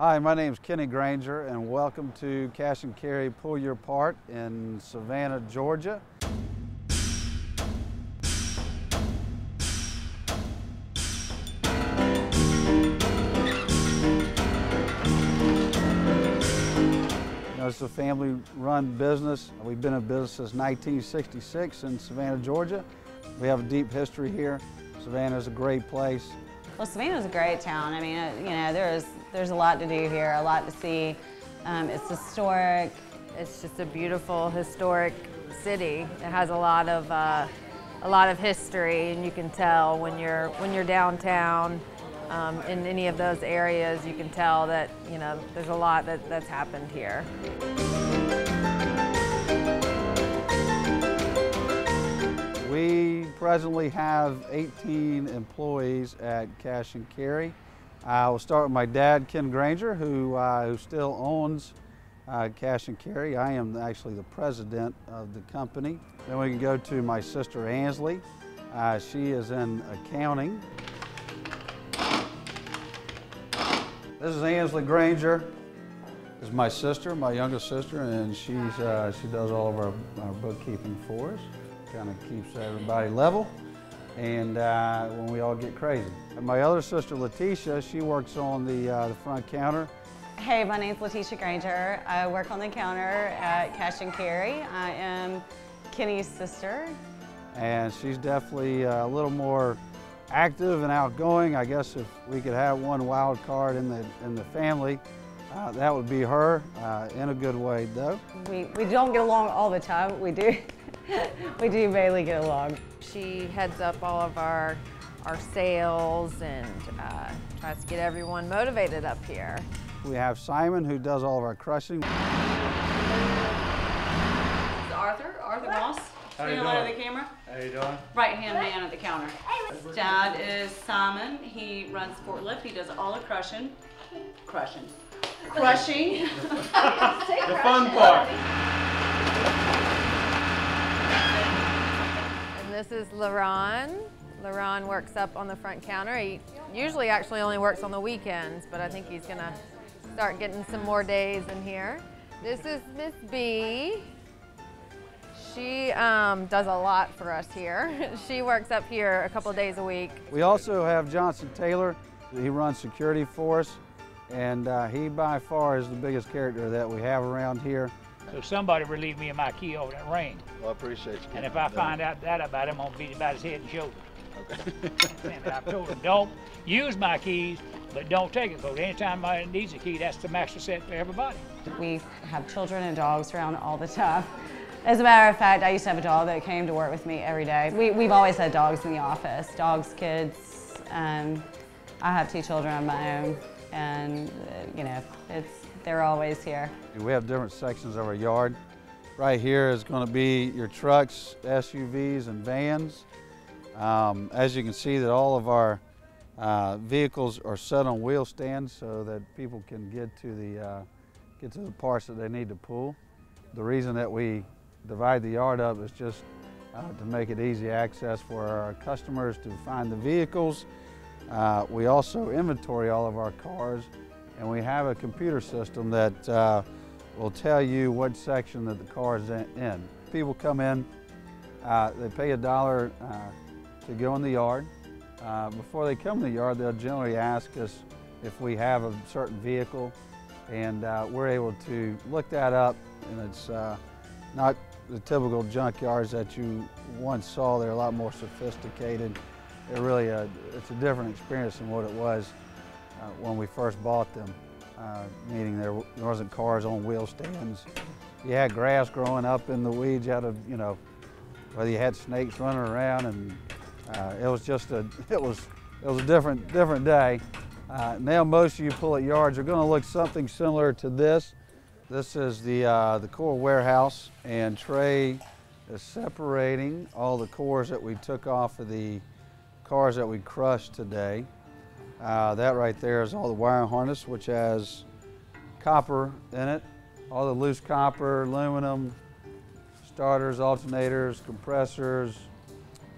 Hi, my name is Kenny Granger and welcome to Cash and Carry Pull Your Part in Savannah, Georgia. You know, it's a family-run business. We've been in business since 1966 in Savannah, Georgia. We have a deep history here. Savannah is a great place. Well, Savannah's a great town. I mean, uh, you know, there's there's a lot to do here, a lot to see. Um, it's historic. It's just a beautiful historic city. It has a lot of uh, a lot of history, and you can tell when you're when you're downtown um, in any of those areas. You can tell that you know there's a lot that, that's happened here. We presently have 18 employees at Cash and Carry. I will start with my dad, Ken Granger, who, uh, who still owns uh, Cash and Carry. I am actually the president of the company. Then we can go to my sister Ansley. Uh, she is in accounting. This is Ansley Granger. This is my sister, my youngest sister, and she's, uh, she does all of our, our bookkeeping for us. Kind of keeps everybody level and uh, when we all get crazy. And my other sister, Letitia, she works on the, uh, the front counter. Hey, my name's Letitia Granger. I work on the counter at Cash and Carry. I am Kenny's sister. And she's definitely uh, a little more active and outgoing. I guess if we could have one wild card in the, in the family, uh, that would be her, uh, in a good way though. We, we don't get along all the time, we do. We do mainly get along. She heads up all of our our sales and uh, tries to get everyone motivated up here. We have Simon who does all of our crushing. Arthur, Arthur Moss. How you Say hello to doing? the camera. How you doing? Right hand man at the counter. Dad is Simon. He runs forklift. He does all the crushing. Crushing. Crushing. The fun part. this is LaRon. LaRon works up on the front counter. He usually actually only works on the weekends, but I think he's gonna start getting some more days in here. This is Miss B. She um, does a lot for us here. she works up here a couple days a week. We also have Johnson Taylor. He runs security for us. And uh, he by far is the biggest character that we have around here. So somebody relieved me of my key over that ring. Well, I appreciate you. And if I find out that about him, I'm gonna beat him about his head and shoulders. Okay. And I've told him, don't use my keys, but don't take it, because anytime I needs a key, that's the master set for everybody. We have children and dogs around all the time. As a matter of fact, I used to have a dog that came to work with me every day. We, we've always had dogs in the office, dogs, kids. Um, I have two children of my own, and uh, you know, it's they're always here. We have different sections of our yard. Right here is going to be your trucks, SUVs, and vans. Um, as you can see that all of our uh, vehicles are set on wheel stands so that people can get to the uh, get to the parts that they need to pull. The reason that we divide the yard up is just uh, to make it easy access for our customers to find the vehicles. Uh, we also inventory all of our cars and we have a computer system that uh, will tell you what section that the car is in-. People come in, uh, they pay a dollar uh, to go in the yard. Uh, before they come in the yard, they'll generally ask us if we have a certain vehicle, and uh, we're able to look that up, and it's not the typical junkyards that you once saw. They're a lot more sophisticated. They're really a, it's a different experience than what it was uh, when we first bought them, uh, meaning there, wasn't cars on wheel stands. You had grass growing up in the weeds out of, you know, whether you had snakes running around and uh, it was just a, it was, it was a different, different day. Uh, now most of you pull-at yards are gonna look something similar to this. This is the, uh, the core warehouse and Trey is separating all the cores that we took off of the cars that we crushed today. Uh, that right there is all the wiring harness, which has copper in it, all the loose copper, aluminum, starters, alternators, compressors,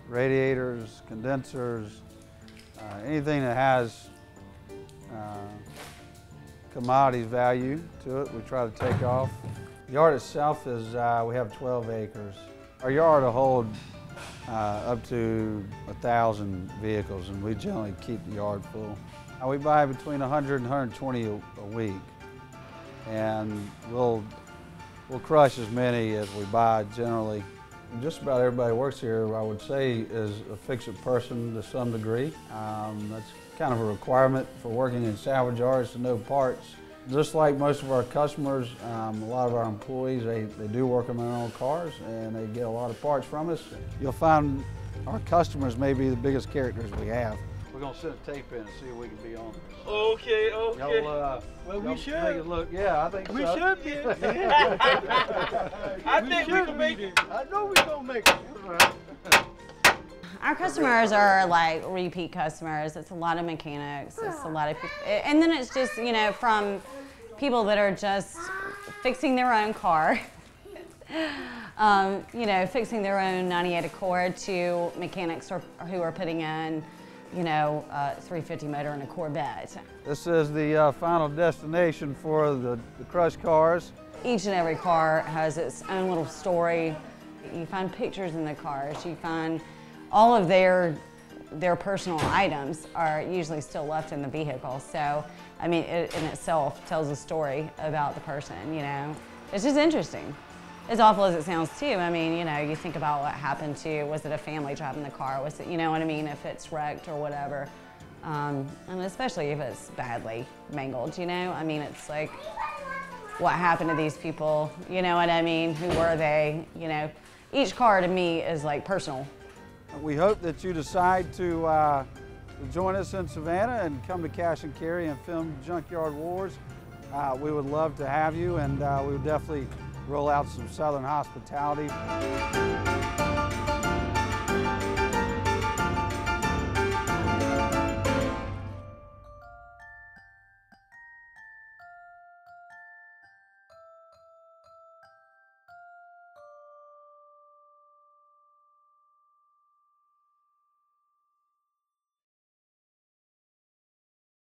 radiators, condensers, uh, anything that has uh, commodity value to it. We try to take off. The yard itself is, uh, we have 12 acres. Our yard will hold uh, up to a thousand vehicles and we generally keep the yard full. Uh, we buy between 100 and 120 a, a week and we'll, we'll crush as many as we buy generally. Just about everybody works here, I would say, is a fix-it person to some degree. Um, that's kind of a requirement for working in salvage yards to know parts. Just like most of our customers, um, a lot of our employees, they, they do work on their own cars and they get a lot of parts from us. You'll find our customers may be the biggest characters we have. We're gonna send a tape in and see if we can be on this. Okay, okay. Y'all, uh, Well, we y'all should. Make it look, yeah, I think we so. should be. I think we can make it. I know we're gonna make it. Our customers are like repeat customers. It's a lot of mechanics. It's a lot of people, and then it's just you know from people that are just fixing their own car. um, you know, fixing their own 98 Accord to mechanics or, who are putting in, you know, uh, 350 motor in a Corvette. This is the uh, final destination for the, the crush cars. Each and every car has its own little story. You find pictures in the cars. You find all of their their personal items are usually still left in the vehicle. So, I mean, it in itself tells a story about the person. You know, it's just interesting. As awful as it sounds too. I mean, you know, you think about what happened to was it a family driving the car? Was it, you know what I mean? If it's wrecked or whatever. Um, and especially if it's badly mangled, you know? I mean, it's like, what happened to these people? You know what I mean? Who were they? You know, each car to me is like personal. We hope that you decide to, uh, join us in Savannah and come to Cash and Carry and film Junkyard Wars. Uh, we would love to have you and uh, we would definitely roll out some Southern hospitality.